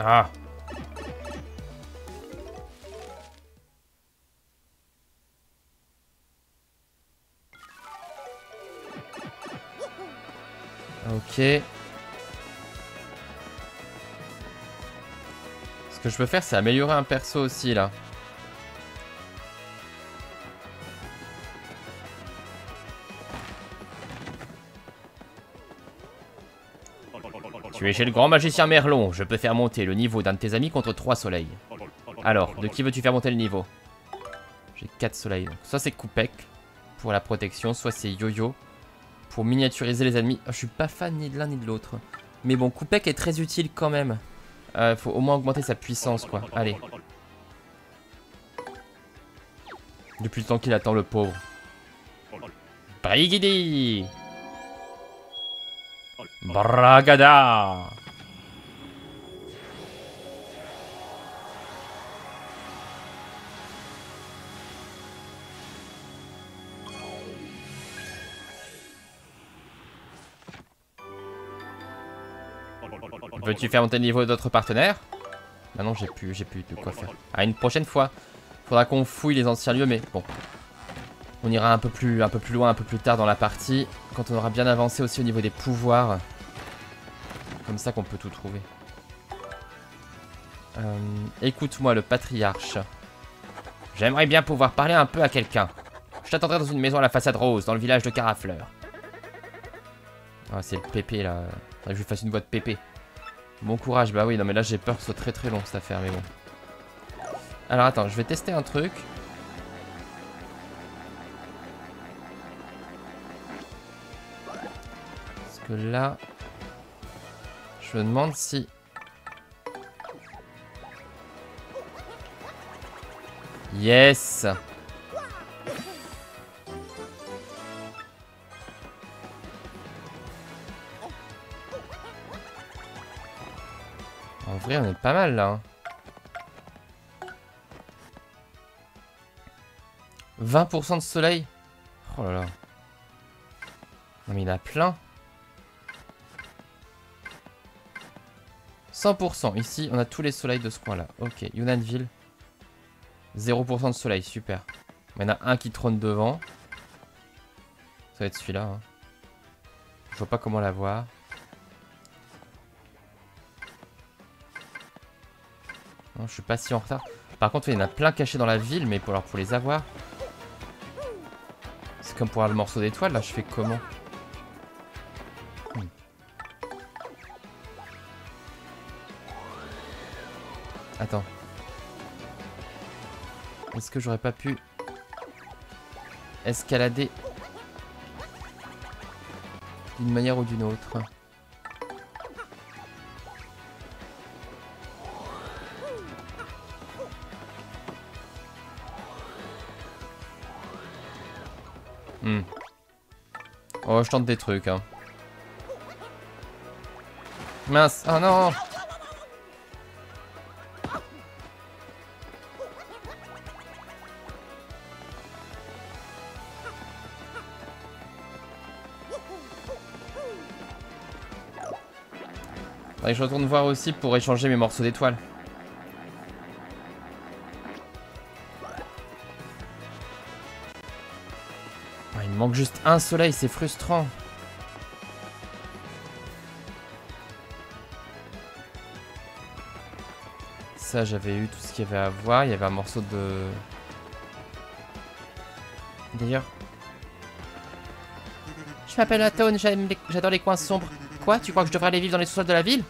Ah Ok. Ce que je peux faire, c'est améliorer un perso aussi, là. Tu es chez le grand magicien Merlon. Je peux faire monter le niveau d'un de tes amis contre 3 soleils. Alors, de qui veux-tu faire monter le niveau? J'ai 4 soleils. Donc, soit c'est Koupek pour la protection, soit c'est Yo-Yo pour miniaturiser les ennemis. Oh, je suis pas fan ni de l'un ni de l'autre. Mais bon, Koupek est très utile quand même. Euh, faut au moins augmenter sa puissance, quoi. Allez. Depuis le temps qu'il attend, le pauvre. Brigidi Bragada Veux-tu faire monter le niveau d'autres partenaires? Bah non, j'ai plus, j'ai plus de quoi faire. À une prochaine fois. Faudra qu'on fouille les anciens lieux, mais bon. On ira un peu plus, un peu plus loin, un peu plus tard dans la partie, quand on aura bien avancé aussi au niveau des pouvoirs. Comme ça qu'on peut tout trouver. Euh, Écoute-moi, le patriarche. J'aimerais bien pouvoir parler un peu à quelqu'un. Je t'attendrai dans une maison à la façade rose, dans le village de Carafleur. Ah, c'est le pépé là. Faudrait que je fasse une voix de pépé. Bon courage, bah oui, non mais là j'ai peur que ce soit très très long cette affaire, mais bon. Alors attends, je vais tester un truc. Parce que là, je me demande si... Yes En vrai, on est pas mal là. 20% hein. de soleil Oh là là. Non mais il a plein. 100%. Ici, on a tous les soleils de ce coin-là. Ok, Yunanville. 0% de soleil, super. Il y en a un qui trône devant. Ça va être celui-là. Hein. Je vois pas comment l'avoir. Je suis pas si en retard. Par contre, il y en a plein cachés dans la ville, mais pour, alors, pour les avoir... C'est comme pour avoir le morceau d'étoile, là, je fais comment? Attends. Est-ce que j'aurais pas pu escalader d'une manière ou d'une autre? Hmm. Oh, je tente des trucs, hein. Mince, oh non je retourne voir aussi pour échanger mes morceaux d'étoiles. manque juste un soleil, c'est frustrant. Ça, j'avais eu tout ce qu'il y avait à voir. Il y avait un morceau de... D'ailleurs... Je m'appelle Atone, j'adore les coins sombres. Quoi Tu crois que je devrais aller vivre dans les sous-sols de la ville?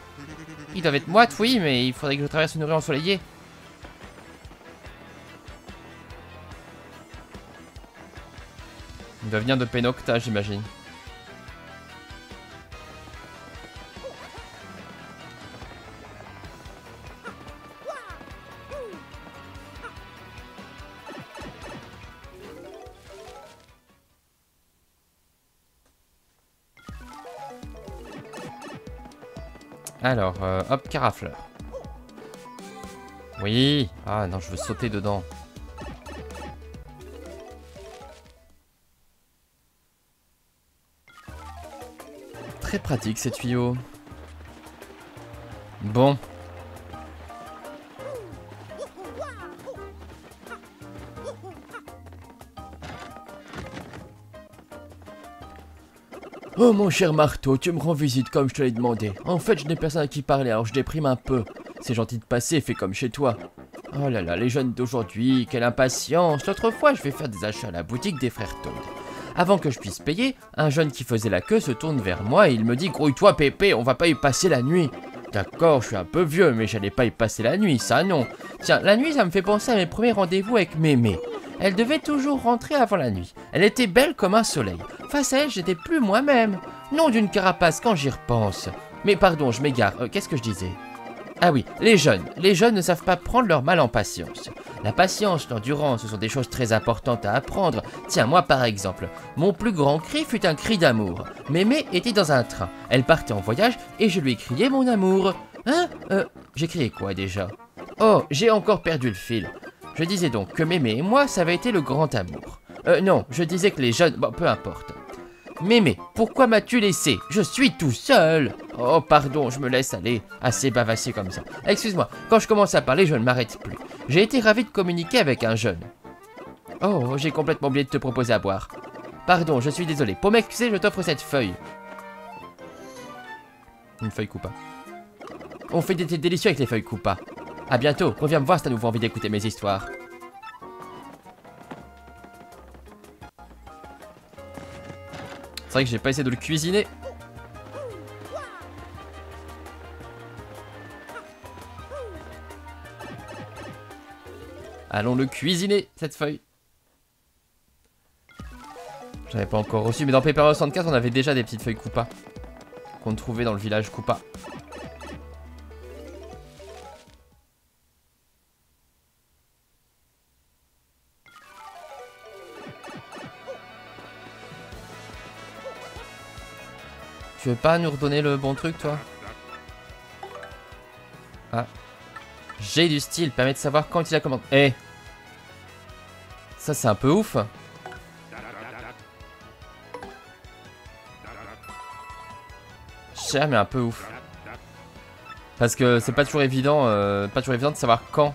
Ils doivent être moites, oui, mais il faudrait que je traverse une rue ensoleillée. Il doit venir de Penocta, j'imagine. Alors, euh, hop, carafleur. Oui Ah non, je veux sauter dedans. Très pratique ces tuyaux. Bon. Oh mon cher marteau, tu me rends visite comme je te l'ai demandé. En fait, je n'ai personne à qui parler, alors je déprime un peu. C'est gentil de passer, fais comme chez toi. Oh là là, les jeunes d'aujourd'hui, quelle impatience. L'autre fois, je vais faire des achats à la boutique des frères Toad. Avant que je puisse payer, un jeune qui faisait la queue se tourne vers moi et il me dit Grouille-toi, Pépé, on va pas y passer la nuit. D'accord, je suis un peu vieux, mais j'allais pas y passer la nuit, ça non. Tiens, la nuit, ça me fait penser à mes premiers rendez-vous avec Mémé. Elle devait toujours rentrer avant la nuit. Elle était belle comme un soleil. Face à elle, j'étais plus moi-même. Non d'une carapace quand j'y repense. Mais pardon, je m'égare. Euh, qu'est-ce que je disais? Ah oui, les jeunes. Les jeunes ne savent pas prendre leur mal en patience. La patience, l'endurance, ce sont des choses très importantes à apprendre. Tiens, moi par exemple, mon plus grand cri fut un cri d'amour. Mémé était dans un train. Elle partait en voyage et je lui ai crié mon amour. Hein? Euh, j'ai crié quoi déjà? Oh, j'ai encore perdu le fil. Je disais donc que Mémé et moi, ça avait été le grand amour. Euh, non, je disais que les jeunes... Bon, peu importe. Mémé, pourquoi m'as-tu laissé? Je suis tout seul Oh, pardon, je me laisse aller. Assez bavassé comme ça. Excuse-moi, quand je commence à parler, je ne m'arrête plus. J'ai été ravi de communiquer avec un jeune. Oh, j'ai complètement oublié de te proposer à boire. Pardon, je suis désolé. Pour m'excuser, je t'offre cette feuille. Une feuille coupa. On fait des délicieux avec les feuilles coupa. A bientôt, reviens me voir si t'as nouveau envie d'écouter mes histoires. C'est vrai que j'ai pas essayé de le cuisiner. Allons le cuisiner, cette feuille. J'avais pas encore reçu, mais dans Paper 64, on avait déjà des petites feuilles Koopa. Qu'on trouvait dans le village Koopa. Tu veux pas nous redonner le bon truc, toi Ah. J'ai du style, permet de savoir quand il a commandé. Eh Ça, c'est un peu ouf. Cher, mais un peu ouf. Parce que c'est pas toujours évident, euh, pas toujours évident de savoir quand.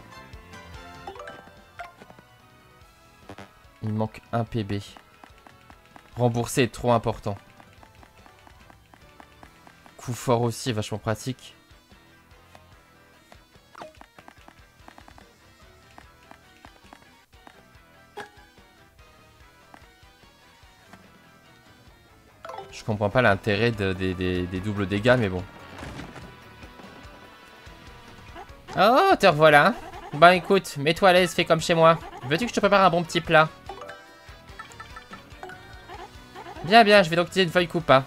Il manque un PB. Rembourser est trop important. Coup fort aussi, vachement pratique. Je comprends pas l'intérêt des doubles dégâts, mais bon. Oh, te revoilà. Bah écoute, mets-toi à l'aise, fais comme chez moi. Veux-tu que je te prépare un bon petit plat? Bien, bien, je vais donc utiliser une feuille coupa.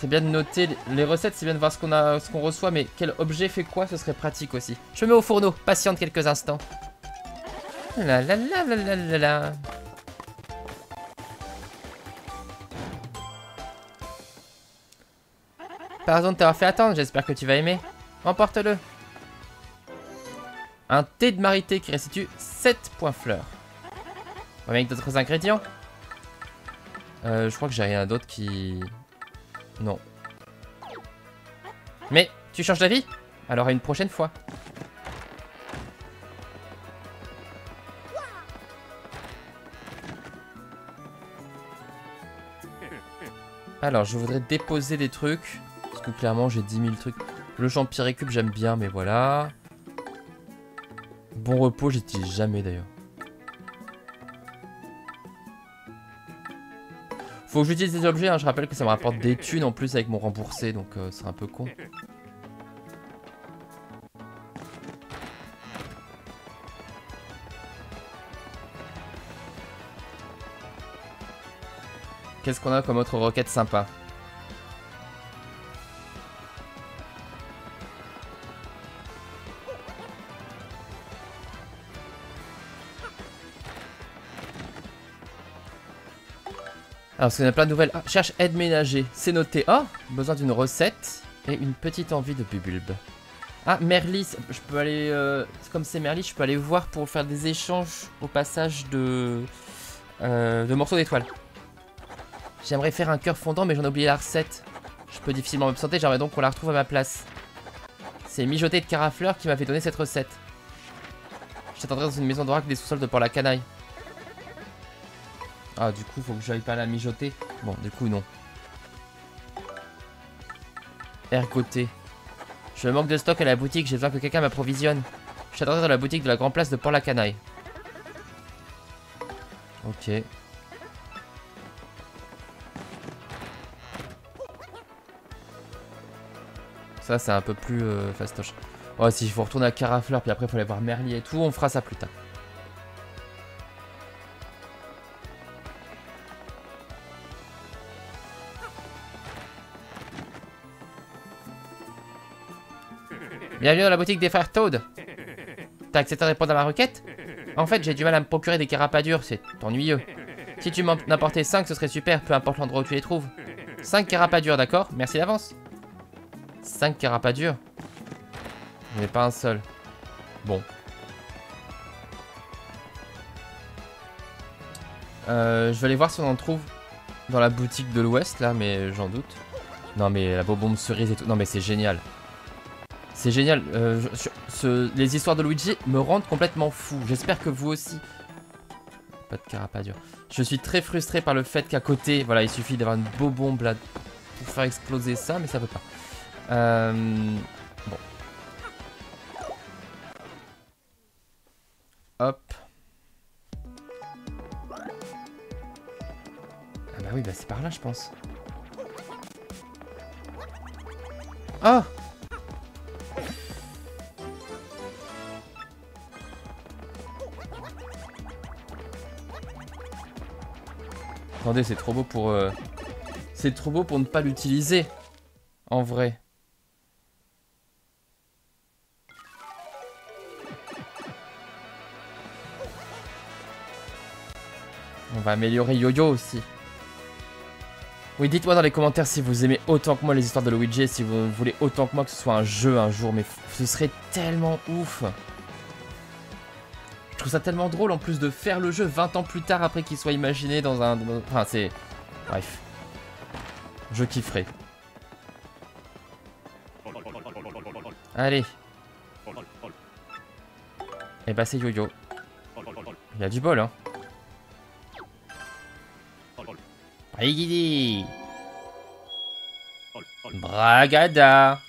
C'est bien de noter les recettes, c'est bien de voir ce qu'on a, ce qu'on reçoit, mais quel objet fait quoi, ce serait pratique aussi. Je mets au fourneau, patiente quelques instants. La la la la la la la. Pardon de t'avoir fait attendre, j'espère que tu vas aimer. Emporte-le. Un thé de marité qui restitue 7 points fleurs. Avec d'autres ingrédients euh, Je crois que j'ai rien d'autre qui... Non. Mais, tu changes d'avis? Alors à une prochaine fois. Alors, je voudrais déposer des trucs. Parce que clairement, j'ai 10 000 trucs. Le champ Pyrécube, j'aime bien, mais voilà. Bon repos, j'utilise jamais d'ailleurs. Faut que j'utilise des objets, hein. je rappelle que ça me rapporte des thunes en plus avec mon remboursé, donc euh, c'est un peu con. Qu'est-ce qu'on a comme autre requête sympa? Alors, parce qu'on a plein de nouvelles. Ah, cherche aide ménager. C'est noté. Oh, besoin d'une recette et une petite envie de bubulbe. Ah, Merly, je peux aller... Euh, comme c'est Merly, je peux aller voir pour faire des échanges au passage de... Euh, de morceaux d'étoiles. J'aimerais faire un cœur fondant, mais j'en ai oublié la recette. Je peux difficilement m'absenter, j'aimerais donc qu'on la retrouve à ma place. C'est Mijoté de Carafleur qui m'avait donné cette recette. Je t'attendrai dans une maison d'oracle des sous-sols de Port-la-Canaille. Ah, du coup, faut que j'aille pas la mijoter. Bon, du coup, non. Ergoté. Je manque de stock à la boutique, j'ai besoin que quelqu'un m'approvisionne. Je t'attendrai dans la boutique de la Grand Place de Port-la-Canaille. Ok. Ça, c'est un peu plus euh, fastoche. Ouais, si il faut retourner à Carafleur, puis après, il faut aller voir Merly et tout, on fera ça plus tard. Bienvenue dans la boutique des frères Toad. T'as accepté de répondre à ma requête? En fait, j'ai du mal à me procurer des carapatures, c'est ennuyeux. Si tu m'en apportais 5, ce serait super, peu importe l'endroit où tu les trouves. 5 carapatures, d'accord? Merci d'avance. 5 carapatures J'en ai pas un seul. Bon. Euh, je vais aller voir si on en trouve dans la boutique de l'ouest, là, mais j'en doute. Non, mais la bobombe cerise et tout. Non, mais c'est génial. C'est génial. Euh, les histoires de Luigi me rendent complètement fou. J'espère que vous aussi. Pas de carapature. Je suis très frustré par le fait qu'à côté, voilà, il suffit d'avoir une beau bombe là pour faire exploser ça, mais ça peut pas. Euh, bon. Hop. Ah bah oui, bah c'est par là, je pense. Oh Attendez, c'est trop beau pour... Euh, c'est trop beau pour ne pas l'utiliser. En vrai. On va améliorer Yo-Yo aussi. Oui, dites-moi dans les commentaires si vous aimez autant que moi les histoires de Luigi, si vous voulez autant que moi que ce soit un jeu un jour, mais ce serait tellement ouf. Je trouve ça tellement drôle en plus de faire le jeu 20 ans plus tard après qu'il soit imaginé dans un... Enfin, c'est... Bref. Je kifferai. Allez. Et eh bah c'est Yo-Yo. Il a du bol, hein. Brigidi Bragada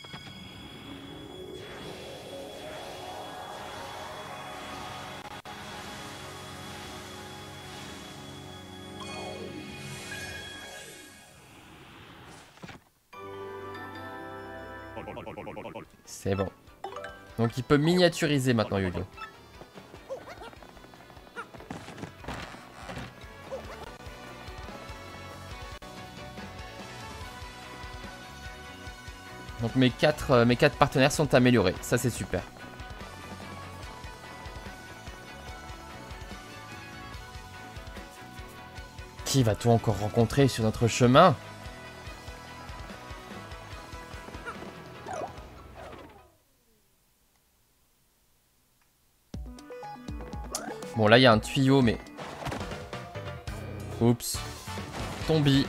Il peut miniaturiser maintenant Yo-Yo. Donc mes quatre, euh, mes quatre partenaires sont améliorés. Ça c'est super. Qui va-t-on encore rencontrer sur notre chemin? Bon, là, il y a un tuyau, mais... Oups. Tombi.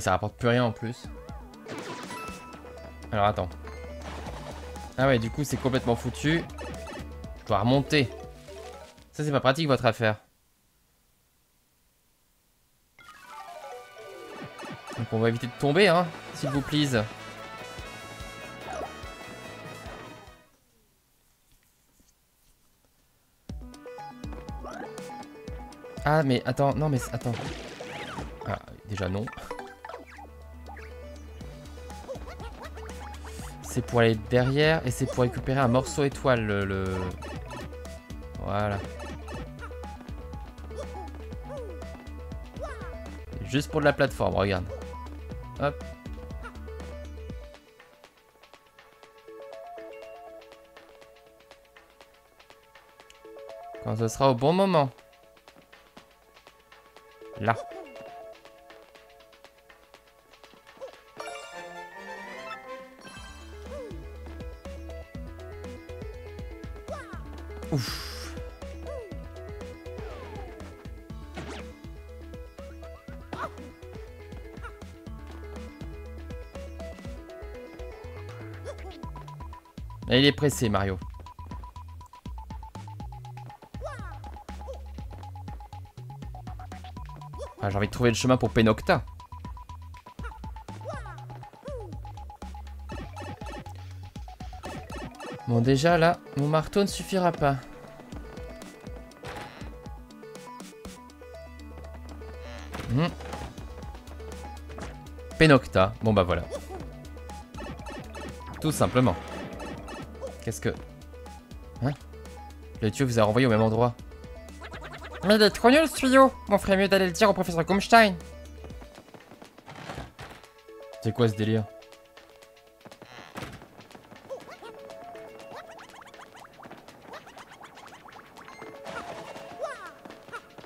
Ça rapporte plus rien en plus. Alors attends. Ah ouais, du coup, c'est complètement foutu. Je dois remonter. Ça, c'est pas pratique, votre affaire. Donc on va éviter de tomber, hein, s'il vous plaît. Ah, mais attends, non, mais attends. Ah, déjà non. C'est pour aller derrière et c'est pour récupérer un morceau étoile, le... Voilà. Juste pour de la plateforme, regarde. Hop. Quand ce sera au bon moment. Là. Il est pressé, Mario. Ah, j'ai envie de trouver le chemin pour Penocta. Bon, déjà, là, mon marteau ne suffira pas. Hmm. Penocta. Bon, bah voilà. Tout simplement. Qu'est-ce que... Hein Le tuyau vous a renvoyé au même endroit. Mais il est trop nul ce tuyau On ferait mieux d'aller le dire au professeur Gumstein. C'est quoi ce délire?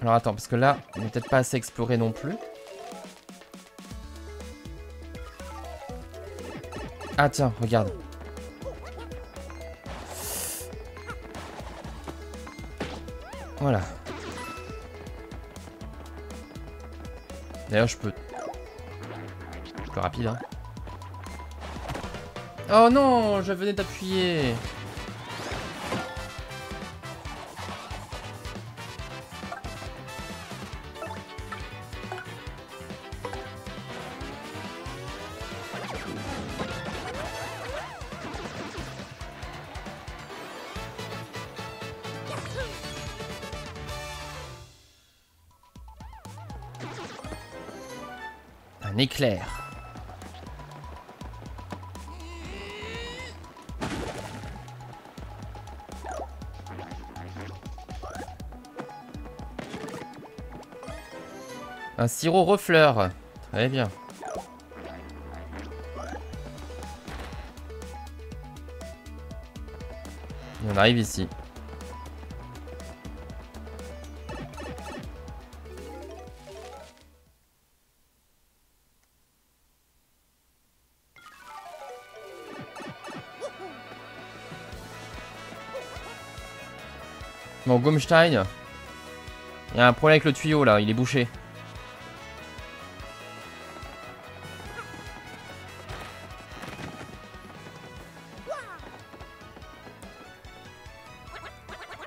Alors attends, parce que là, on n'est peut-être pas assez exploré non plus. Ah tiens, regarde. Voilà. D'ailleurs, je peux... Je peux rapide, hein. Oh non, je venais d'appuyer. Un éclair. Un sirop refleur. Très bien. on arrive ici. Bon, Gumstein. Il y a un problème avec le tuyau là, il est bouché.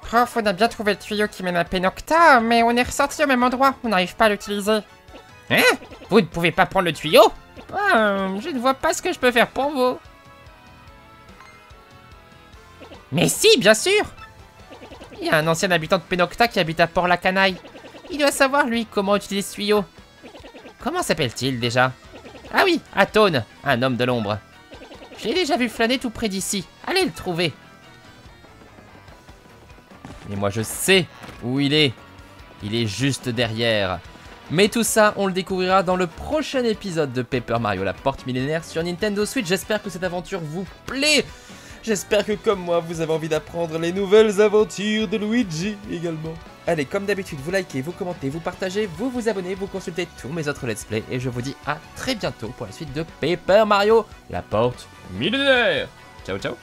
Prof, on a bien trouvé le tuyau qui mène à Penocta, mais on est ressorti au même endroit, on n'arrive pas à l'utiliser. Hein? Vous ne pouvez pas prendre le tuyau? Ah, Je ne vois pas ce que je peux faire pour vous. Mais si, bien sûr il y a un ancien habitant de Penocta qui habite à Port-la-Canaille. Il doit savoir, lui, comment utiliser ce tuyau. Comment s'appelle-t-il déjà? Ah oui, Atone, un homme de l'ombre. J'ai déjà vu flâner tout près d'ici. Allez le trouver. Et moi je sais où il est. Il est juste derrière. Mais tout ça, on le découvrira dans le prochain épisode de Paper Mario, la porte millénaire sur Nintendo Switch. J'espère que cette aventure vous plaît. J'espère que comme moi, vous avez envie d'apprendre les nouvelles aventures de Luigi également. Allez, comme d'habitude, vous likez, vous commentez, vous partagez, vous vous abonnez, vous consultez tous mes autres let's play et je vous dis à très bientôt pour la suite de Paper Mario, la porte millénaire. Ciao ciao